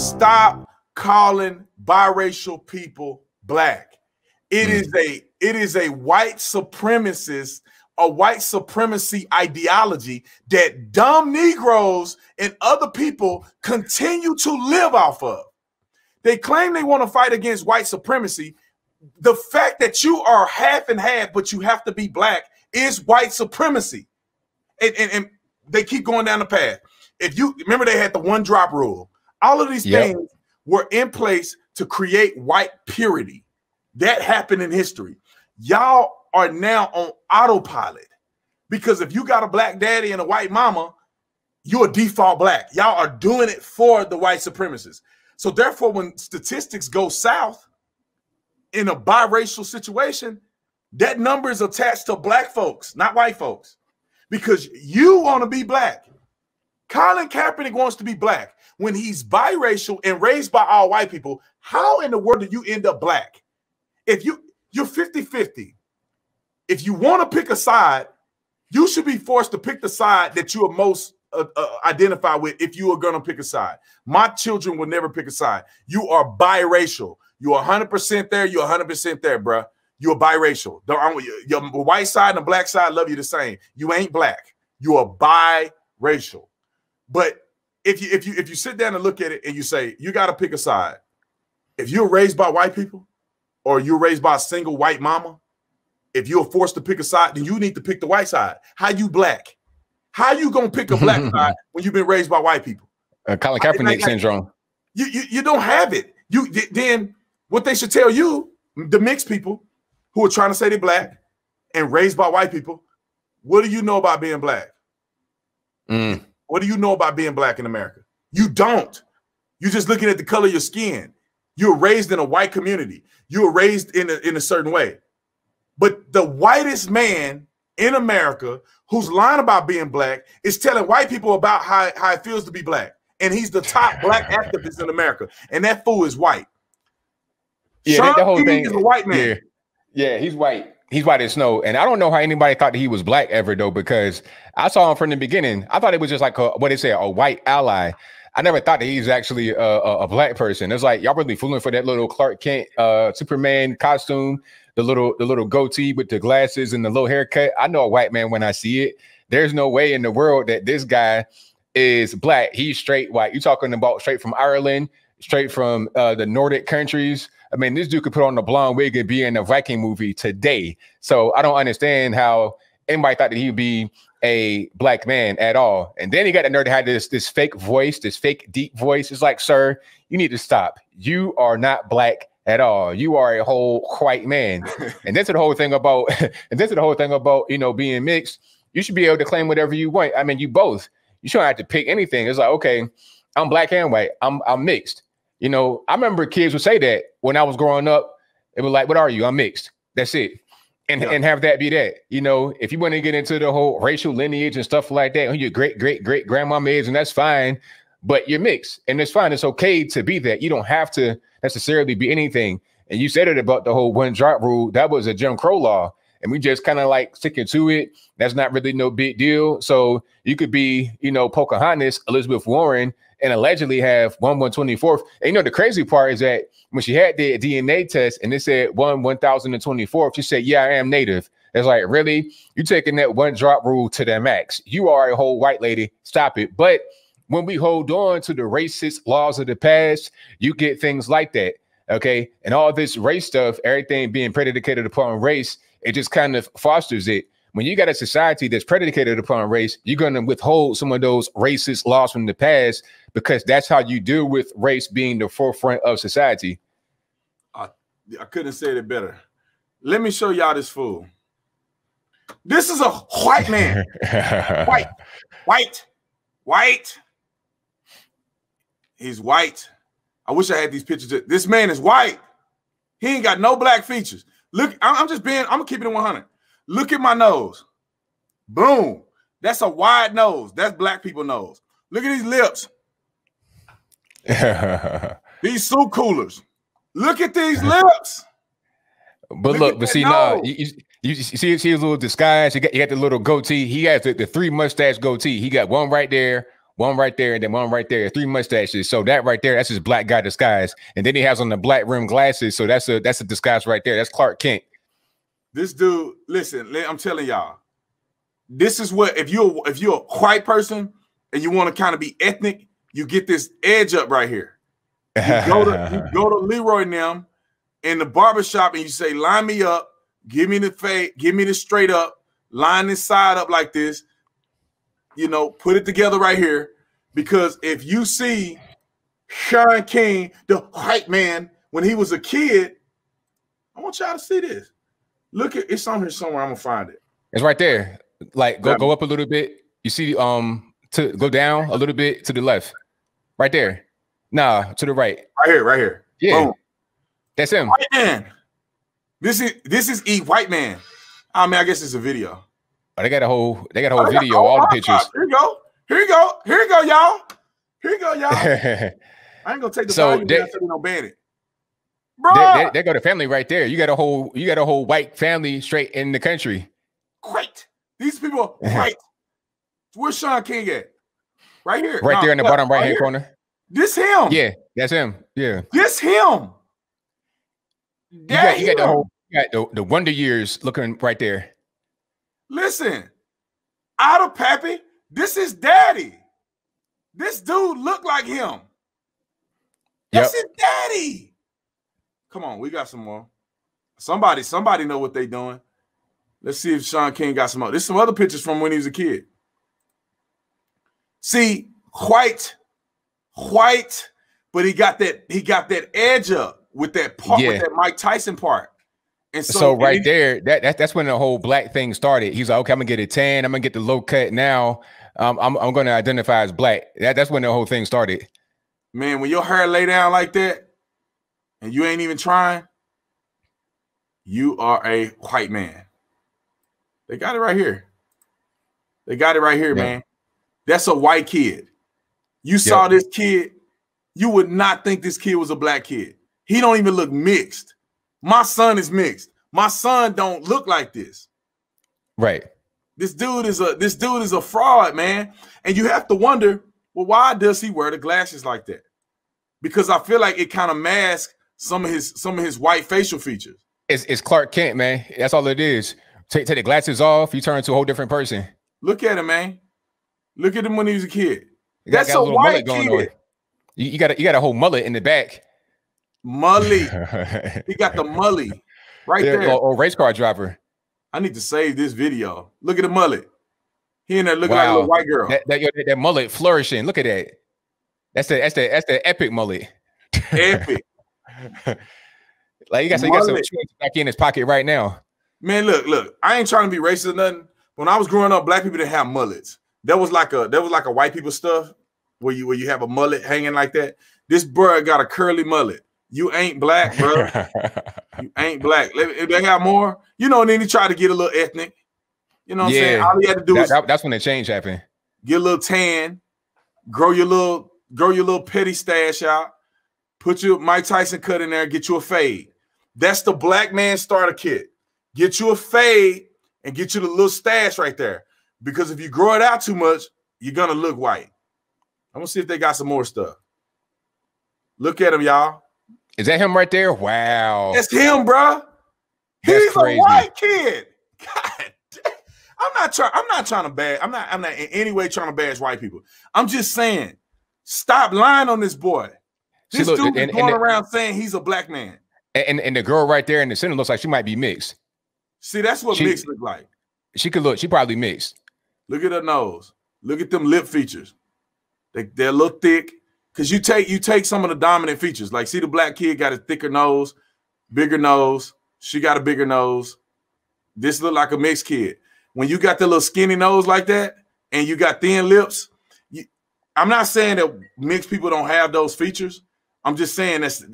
stop calling biracial people black. It mm. is a it is a white supremacist, a white supremacy ideology that dumb Negroes and other people continue to live off of. They claim they want to fight against white supremacy. The fact that you are half and half, but you have to be black, is white supremacy. And, and, and they keep going down the path. If you remember, they had the one drop rule. All of these yep. things were in place to create white purity. That happened in history. Y'all are now on autopilot because if you got a black daddy and a white mama, you're a default black. Y'all are doing it for the white supremacists. So therefore, when statistics go south in a biracial situation, that number is attached to black folks, not white folks, because you want to be black. Colin Kaepernick wants to be black when he's biracial and raised by all white people. How in the world do you end up black? If you you're 50-50. If you want to pick a side, you should be forced to pick the side that you are most uh, uh, identify with if you are going to pick a side. My children will never pick a side. You are biracial. You're 100% there. You're 100% there, bruh. You're biracial. Don't, your white side and the black side love you the same. You ain't black. You are biracial. But if you if you if you sit down and look at it and you say you got to pick a side, if you're raised by white people or you're raised by a single white mama, if you're forced to pick a side, then you need to pick the white side. How you black? How you gonna pick a black side when you've been raised by white people? Uh, Colin Kaepernick syndrome. You, you you don't have it. You then what they should tell you, the mixed people who are trying to say they're black and raised by white people, what do you know about being black? Mm. What do you know about being black in America? You don't. You're just looking at the color of your skin. You were raised in a white community. You were raised in a, in a certain way. But the whitest man in America who's lying about being black is telling white people about how, how it feels to be black. And he's the top black activist in America. And that fool is white. Yeah, Shaun the whole thing is a white man. Yeah, yeah, he's white. He's white as snow. And I don't know how anybody thought that he was black ever, though, because I saw him from the beginning. I thought it was just like a, what they say, a white ally. I never thought that he's actually a, a, a black person. It's like y'all really fooling for that little Clark Kent uh, Superman costume the little the little goatee with the glasses and the little haircut. I know a white man when I see it. There's no way in the world that this guy is black. He's straight white. You talking about straight from Ireland, straight from uh, the Nordic countries. I mean, this dude could put on a blonde wig and be in a Viking movie today. So I don't understand how anybody thought that he'd be a black man at all. And then he got the nerd that had this this fake voice, this fake deep voice. It's like, sir, you need to stop. You are not black at all. You are a whole white man. and that's the whole thing about and that's the whole thing about you know being mixed. You should be able to claim whatever you want. I mean, you both. You shouldn't have to pick anything. It's like, okay, I'm black and white. I'm I'm mixed. You know, I remember kids would say that when I was growing up. It was like, what are you? I'm mixed. That's it. And, yeah. and have that be that. You know, if you want to get into the whole racial lineage and stuff like that, who your great great great grandmama is, and that's fine, but you're mixed, and it's fine. It's okay to be that. You don't have to necessarily be anything. And you said it about the whole one drop rule. That was a Jim Crow law. And we just kind of like sticking to it. That's not really no big deal. So you could be, you know, Pocahontas, Elizabeth Warren, and allegedly have one 124th. And you know, the crazy part is that when she had the DNA test and it said one 1024th, she said, Yeah, I am native. It's like, really? You taking that one drop rule to the max. You are a whole white lady. Stop it. But when we hold on to the racist laws of the past, you get things like that. Okay. And all this race stuff, everything being predicated upon race, it just kind of fosters it. When you got a society that's predicated upon race, you're going to withhold some of those racist laws from the past because that's how you deal with race being the forefront of society. I, I couldn't say it better. Let me show y'all this fool. This is a white man. white, white, white. He's white. I wish I had these pictures. This man is white. He ain't got no black features. Look, I'm just being, I'm keeping it 100. Look at my nose. Boom. That's a wide nose. That's black people nose. Look at these lips. these soup coolers. Look at these lips. But look, look but see now, you, you, you, see, see his little disguise. You got, you got the little goatee. He has the, the three mustache goatee. He got one right there, one right there, and then one right there, three mustaches. So that right there, that's his black guy disguise. And then he has on the black rim glasses. So that's a that's a disguise right there. That's Clark Kent. This dude, listen, I'm telling y'all, this is what if you're if you're a white person and you want to kind of be ethnic, you get this edge up right here. You go to you go to Leroy and them in the barbershop and you say, line me up, give me the fade, give me the straight up, line this side up like this you know, put it together right here. Because if you see Shaun King, the white man, when he was a kid, I want y'all to see this. Look at it's on here somewhere. I'm gonna find it. It's right there. Like go go up a little bit. You see um to go down a little bit to the left. Right there. Nah, to the right. Right here, right here. Yeah. Boom. That's him. White man. This is this is E White Man. I mean, I guess it's a video. Oh, they got a whole they got a whole oh, video, all the pictures. Here you go. Here you go. Here you go, y'all. Here you go, y'all. I ain't gonna take the so volume down so they don't ban it. Bro, they, they, they, got a family right there. You got a whole you got a whole white family straight in the country. Great. These people are uh-huh. white. Where's Shaun King at? Right here. Right no, there in the bottom right, right hand corner. This him. Yeah, that's him. Yeah. This him. You got, you got the whole you got the, the Wonder Years looking right there. Listen, out of Pappy, this is daddy. This dude look like him. That's yep. his daddy. Come on, we got some more. Somebody, somebody know what they doing. Let's see if Shaun King got some more. There's some other pictures from when he was a kid. See, white, white, but he got that, he got that edge up with that part, yeah. with that Mike Tyson part. And so, so right there, that, that that's when the whole black thing started. He's like, okay, I'm gonna get a tan, I'm gonna get the low cut now. Um, I'm I'm gonna identify as black. That, that's when the whole thing started. Man, when your hair lay down like that and you ain't even trying, you are a white man. They got it right here. They got it right here, yeah. man. That's a white kid. You saw this kid, you would not think this kid was a black kid. He don't even look mixed. My son is mixed. My son don't look like this. Right. This dude is a this dude is a fraud, man. And you have to wonder, well, why does he wear the glasses like that? Because I feel like it kind of masks some of his some of his white facial features. It's, it's Clark Kent, man. That's all it is. Take, take the glasses off, you turn into a whole different person. Look at him, man. Look at him when he was a kid. That's got a, a white kid. You, you, got a, you got a whole mullet in the back. Mully. he got the mully right yeah, there. Or, or, race car driver. I need to save this video. Look at the mullet. He in there looking wow. like a little white girl. That, that, that, mullet flourishing. Look at that. That's the that's the that's the epic mullet. Epic. like you got, so you got some back in his pocket right now. Man, look, look. I ain't trying to be racist or nothing. When I was growing up, black people didn't have mullets. That was like a that was like a white people stuff where you where you have a mullet hanging like that. This bird got a curly mullet. You ain't black, bro. you ain't black. If they got more, you know, and then he tried to get a little ethnic. You know what yeah. I'm saying? All he had to do that, was that, that's when the change happened. Get a little tan, grow your little, grow your little petty stash out, put your Mike Tyson cut in there, get you a fade. That's the black man starter kit. Get you a fade and get you the little stash right there. Because if you grow it out too much, you're gonna look white. I'm gonna see if they got some more stuff. Look at them, y'all. Is that him right there? Wow. That's him, bro. That's He's crazy. a white kid. God damn. I'm not trying, I'm not trying to bad. I'm not, I'm not in any way trying to bash white people. I'm just saying, stop lying on this boy. This dude and, is going and around saying he's a black man. And, and the girl right there in the center looks like she might be mixed. See, that's what she, mixed look like. She could look, she probably mixed. Look at her nose. Look at them lip features. They, they're a little thick. Cause you take you take some of the dominant features. Like, see the black kid got a thicker nose, bigger nose. She got a bigger nose. This look like a mixed kid. When you got the little skinny nose like that, and you got thin lips, you, I'm not saying that mixed people don't have those features. I'm just saying that's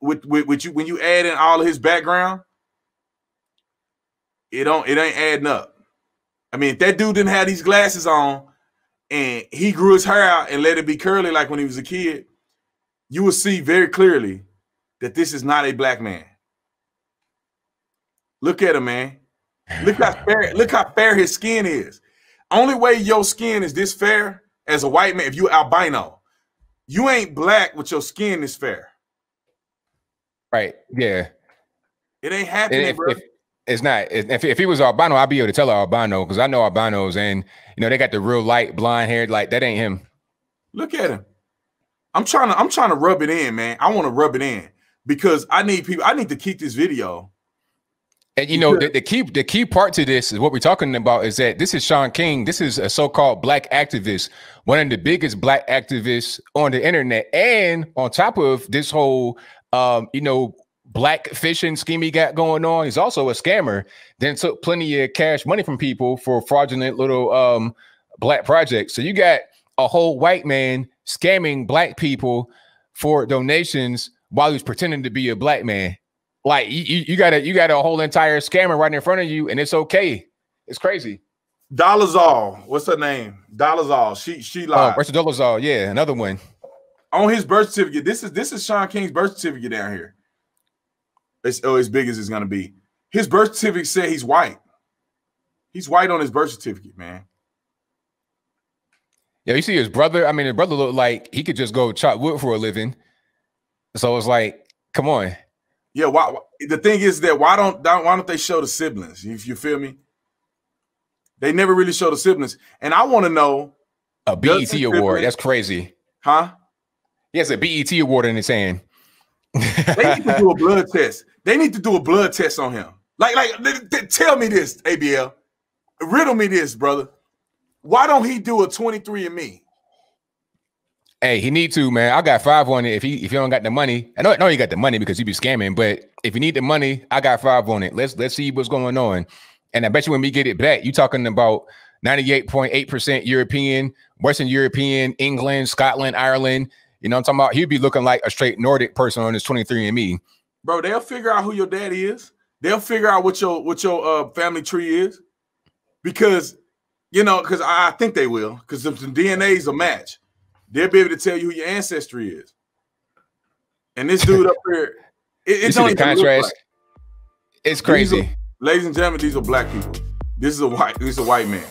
with, with, with you when you add in all of his background, it don't it ain't adding up. I mean, if that dude didn't have these glasses on, and he grew his hair out and let it be curly like when he was a kid, you will see very clearly that this is not a black man. Look at him, man. Look how fair, look how fair his skin is. Only way your skin is this fair as a white man, if you albino, you ain't black, but your skin is fair. Right. Yeah. It ain't happening, If, bro. if- it's not. If, if he was albino, I'd be able to tell albino because I know albinos, and you know they got the real light blonde hair. Like that ain't him. Look at him. I'm trying to I'm trying to rub it in, man. I want to rub it in because I need people. I need to keep this video. And you know, the, the key the key part to this is what we're talking about is that this is Shaun King. This is a so-called black activist, one of the biggest black activists on the internet. And on top of this whole um, you know, black fishing scheme he got going on, he's also a scammer. Then took plenty of cash money from people for fraudulent little um black projects. So you got a whole white man scamming black people for donations while he's pretending to be a black man. Like you, you, got a you got a whole entire scammer right in front of you, and it's okay. It's crazy. Dolezal, what's her name? Dolezal. She she Oh, lied Rachel Dolezal, yeah, another one. on his birth certificate. This is this is Shaun King's birth certificate down here. It's oh, as big as it's gonna be. His birth certificate said he's white. He's white on his birth certificate, man. Yeah, you see his brother. I mean, his brother looked like he could just go chop wood for a living. So it's like, come on. Yeah, why, the thing is that why don't why don't they show the siblings? If you feel me, they never really show the siblings, and I want to know, A BET his award. That's crazy. huh? Has a BET award in his hand. They need to do a blood test. They need to do a blood test on him. Like, like, tell me this, ABL, riddle me this, brother. Why don't he do a 23 and me? Hey, he need to, man. I got five on it. If he if you don't got the money, I know, I know you got the money because you be scamming. But if you need the money, I got five on it. Let's let's see what's going on. And I bet you when we get it back, you talking about ninety eight point eight percent European, Western European, England, Scotland, Ireland. You know, I'm talking about. He'd be looking like a straight Nordic person on his twenty three and me. Bro, they'll figure out who your daddy is. They'll figure out what your what your uh, family tree is, because you know, because I, I think they will, because if the DNA is a match, they'll be able to tell you who your ancestry is. And this dude up here, it, it don't even contrast? like- It's These are- crazy. ladies and gentlemen, these are black people. This is a white, this is a white man.